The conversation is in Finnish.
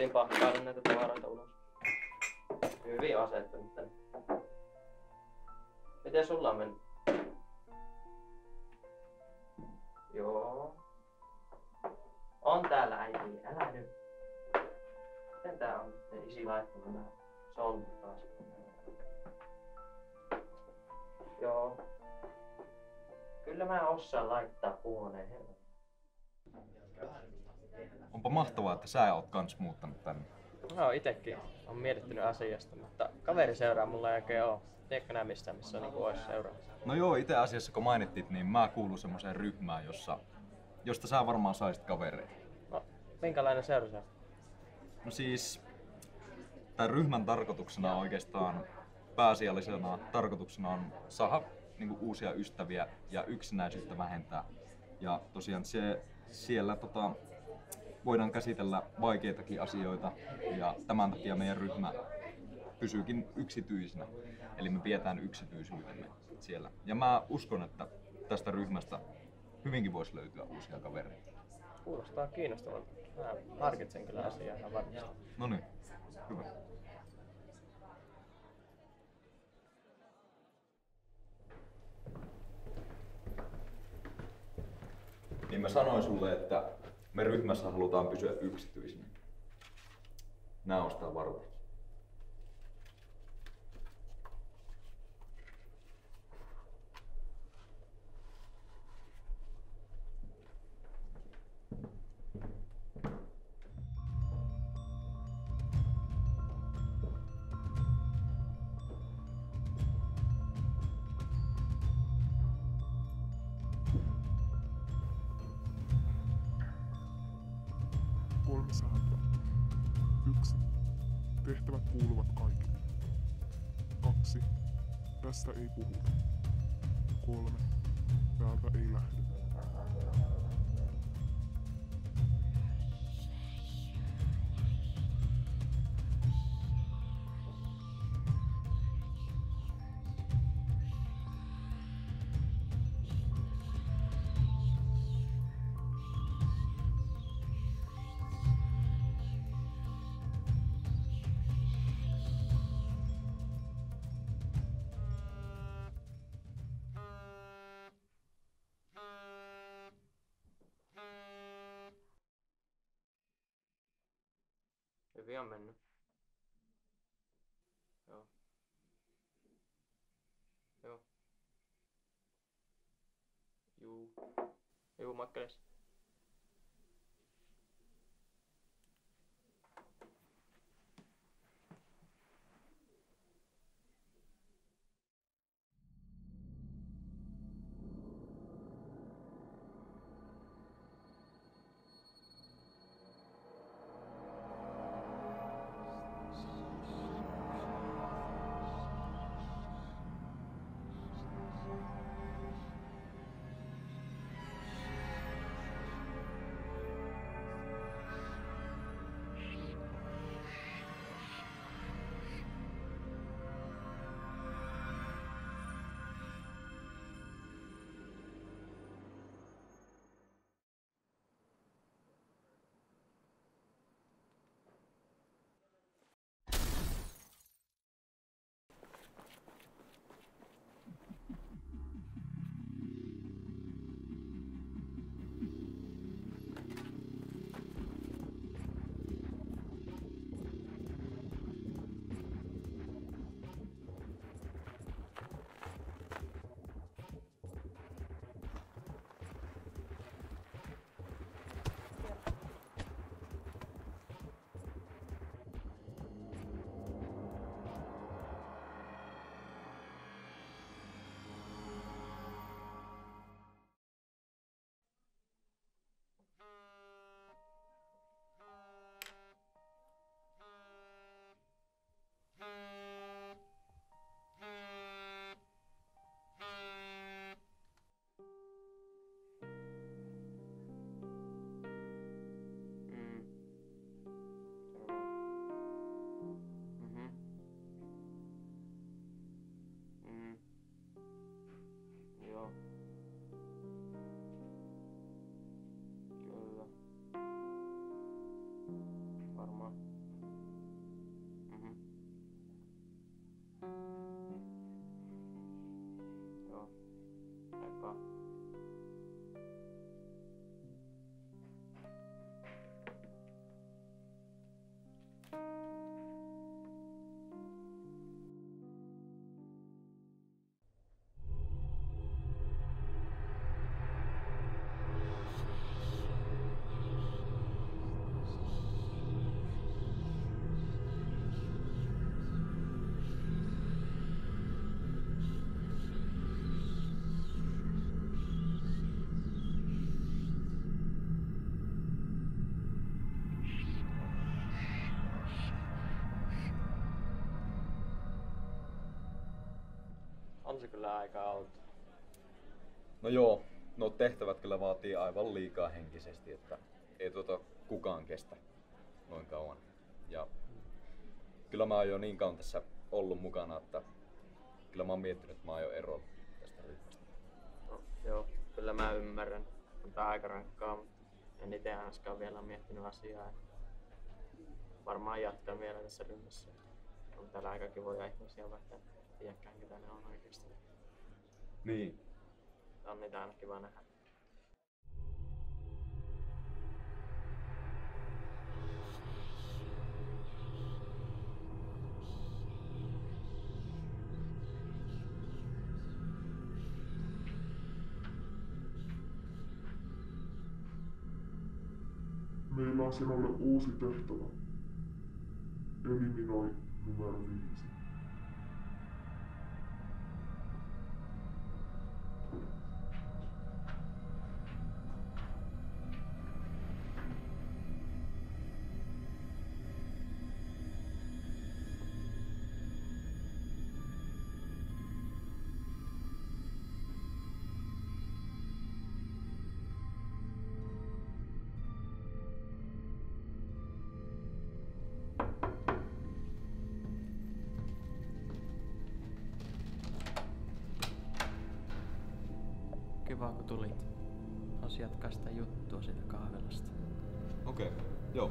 Justiin pakkailen näitä tavaroita ulos. Hyvin asettunut tänne. Miten sulla on mennyt? Joo. On täällä äiti, älä nyt. Miten tää on sitten isi laittanut nää solut taas? Joo. Kyllä mä osaan laittaa huoneen helvetti. Onpa mahtavaa, että sä oot kans muuttanut tänne. No itekin on mietittynyt asiasta, mutta kaveri seuraa mulla ei oikein oo. Tiedätkö nää mistä, missä niinku ois seuraa? No joo, itse asiassa kun mainittit, niin mä kuulun semmoiseen ryhmään, jossa, josta sä varmaan saisit kavereita. No, minkälainen seura se on? No siis, tämän ryhmän tarkoituksena on oikeastaan pääasiallisena tarkoituksena on saada niin uusia ystäviä ja yksinäisyyttä vähentää. Ja tosiaan se, siellä tota, voidaan käsitellä vaikeitakin asioita ja tämän takia meidän ryhmä pysyykin yksityisenä. Eli me pidetään yksityisyytemme siellä. Ja mä uskon, että tästä ryhmästä hyvinkin voisi löytyä uusia kavereita. Kuulostaa kiinnostavalta. Mä harkitsen kyllä asiaa ihan varmasti. No niin, hyvä. Niin mä sanoin sulle, että me ryhmässä halutaan pysyä yksityisinä. Nää ostaa varmasti. Kolme sääntöä. Yksi. Tehtävät kuuluvat kaikille. Kaksi. Tästä ei puhuta. Kolme. Täältä ei lähde. Hyvin on mennyt. Joo. Joo. Juu. Juu, 吧。On se kyllä aika outo. No joo, no tehtävät kyllä vaatii aivan liikaa henkisesti, että ei tuota kukaan kestä noin kauan. Ja kyllä mä oon jo niin kauan tässä ollut mukana, että kyllä mä oon miettinyt, että mä oon jo ero tästä ryhmästä. No, joo, kyllä mä ymmärrän. On tää aika rankkaa, mutta en itse ainakaan vielä miettinyt asiaa. Varmaan jatkan vielä tässä ryhmässä. On täällä aika kivoja ihmisiä, vaikka en tiedäkään ketä ne on oikeasti. Niin. On niitä aina kiva nähdä. Meillä on sinulle uusi tehtävä. Eliminoi about these. Kiva kun tulit. Jatkaa sitä juttua siitä kahvilasta. Okei, okay. joo.